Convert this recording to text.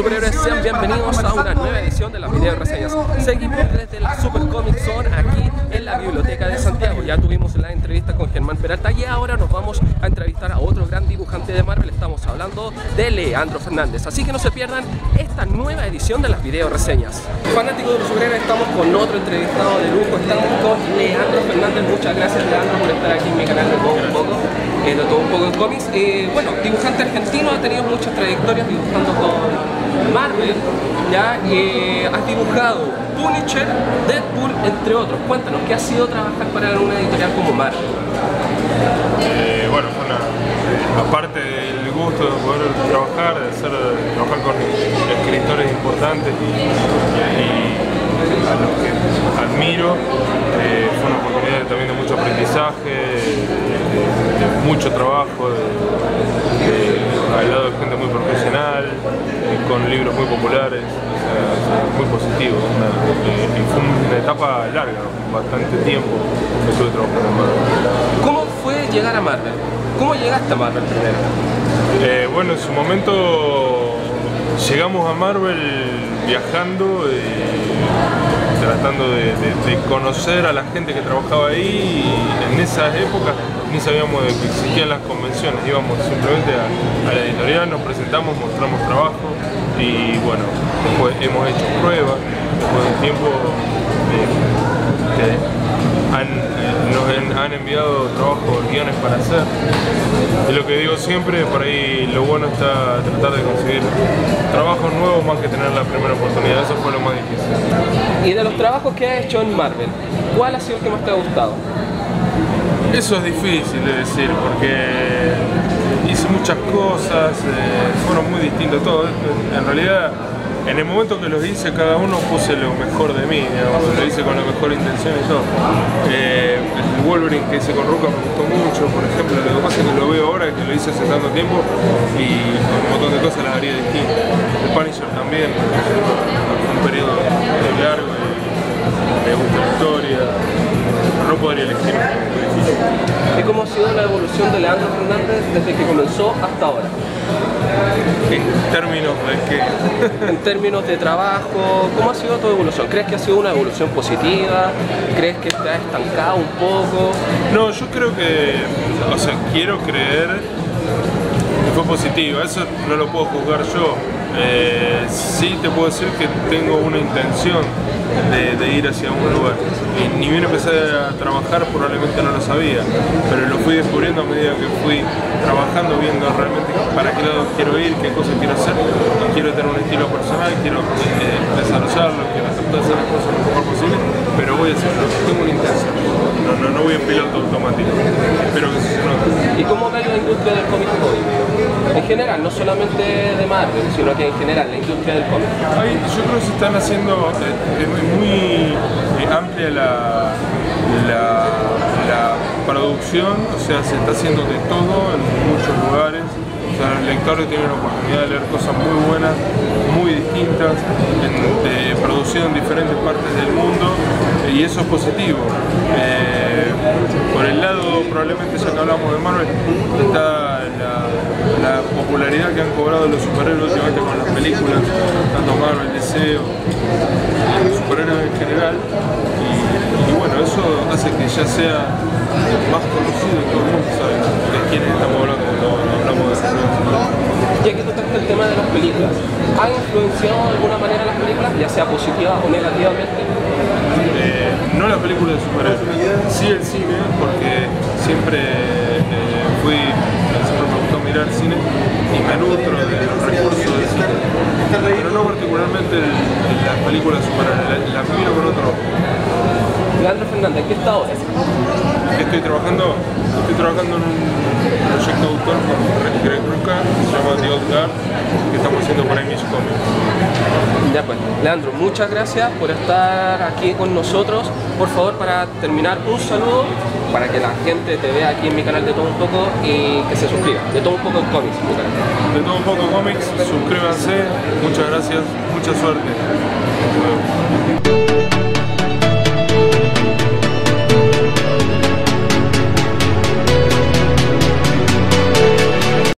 superhéroes, sean bienvenidos a una nueva edición de las video reseñas. Seguimos desde la Super Comic Zone aquí en la Biblioteca de Santiago. Ya tuvimos la entrevista con Germán Peralta y ahora nos vamos a entrevistar a otro gran dibujante de Marvel. Estamos hablando de Leandro Fernández. Así que no se pierdan esta nueva edición de las video reseñas. Fanáticos de los superhéroes, estamos con otro entrevistado de lujo. Estamos con Leandro Fernández. Muchas gracias Leandro por estar aquí en mi canal de todo un poco. Eh, de todo un poco en cómics. Eh, bueno, dibujante argentino, ha tenido muchas trayectorias dibujando con Marvel, ya eh, has dibujado Punisher, Deadpool, entre otros. Cuéntanos, ¿qué ha sido trabajar para una editorial como Marvel? Eh, bueno, fue una, aparte del gusto de poder trabajar, de hacer, trabajar con escritores importantes y, y a los que admiro, eh, fue una oportunidad también de mucho aprendizaje, de, de mucho trabajo, de, al lado de gente muy profesional, con libros muy populares, muy positivo. Una, y fue una etapa larga, bastante tiempo que estuve trabajando en Marvel. ¿Cómo fue llegar a Marvel? ¿Cómo llegaste a Marvel primero? Eh, bueno, en su momento llegamos a Marvel viajando y tratando de, conocer a la gente que trabajaba ahí y en esas épocas ni sabíamos de que existían las convenciones, íbamos simplemente a, la editorial, nos presentamos, mostramos trabajo y bueno, después hemos hecho pruebas, después de un tiempo eh, han, eh, nos han, enviado trabajos, guiones para hacer. Es lo que digo siempre, por ahí lo bueno está tratar de conseguir trabajos nuevos más que tener la primera oportunidad, eso fue lo más difícil. Y de los trabajos que has hecho en Marvel, ¿cuál ha sido el que más te ha gustado? Eso es difícil de decir porque hice muchas cosas, eh, fueron muy distintos todos. En realidad, en el momento que los hice, cada uno puse lo mejor de mí, digamos, lo hice con la mejor intención y todo. Eh, el Wolverine que hice con Ruka me gustó mucho, por ejemplo, lo que pasa es que lo veo ahora, que lo hice hace tanto tiempo y un montón de cosas las haría distintas. El Punisher también, historia no podría elegir ¿Y cómo ha sido la evolución de Leandro Fernández desde que comenzó hasta ahora? En términos de qué? en términos de trabajo, ¿cómo ha sido tu evolución? ¿Crees que ha sido una evolución positiva? ¿Crees que te has estancado un poco? No, yo creo que, o sea, quiero creer que fue positiva, eso no lo puedo juzgar yo. Eh, sí te puedo decir que tengo una intención de, ir hacia un lugar. Y ni bien empecé a trabajar probablemente no lo sabía, pero lo fui descubriendo a medida que fui trabajando, viendo realmente para qué lado quiero ir, qué cosas quiero hacer. Quiero tener un estilo personal, quiero eh, desarrollarlo, quiero hacer las cosas lo mejor posible, pero voy a hacerlo, tengo una intención. No, no, no voy en piloto automático. Espero que se note. ¿Y cómo ves la industria del cómic hoy? En general, no solamente de Marvel, sino que en general la industria del cómic. Ay, yo creo que se están haciendo eh, muy eh, amplia la, la, la, producción, o sea, se está haciendo de todo en muchos lugares. O sea, los lectores tienen la oportunidad de leer cosas muy buenas, muy distintas, en, de, producido en diferentes partes del mundo, y eso es positivo. Eh, por el lado, probablemente ya que hablamos de Marvel, está la, la popularidad que han cobrado los superhéroes últimamente con las películas, tanto Marvel, DC, los superhéroes en general, y, bueno, eso hace que ya sea más conocido todo el mundo sabe de quiénes estamos hablando cuando hablamos de Ya que tocaste el tema de las películas, ¿ha influenciado de alguna manera las películas, ya sea positiva o negativamente? No la película de superhéroes, sí el cine, porque siempre eh, fui, siempre me gustó mirar cine y me nutro de los recursos del cine, pero no particularmente el, el, las películas de superhéroes, las la miro con otro Leandro Fernández, ¿qué está ahora? Estoy trabajando, estoy trabajando en un proyecto de autor con Greg Ruca, que se llama The Old Guard, que estamos haciendo para Image Comics. Ya pues, Leandro, muchas gracias por estar aquí con nosotros. Por favor, para terminar, un saludo para que la gente te vea aquí en mi canal de Todo Un Poco y que se suscriba. De Todo Un Poco Comics. De Todo Un Poco Comics, suscríbanse. Muchas gracias, mucha suerte.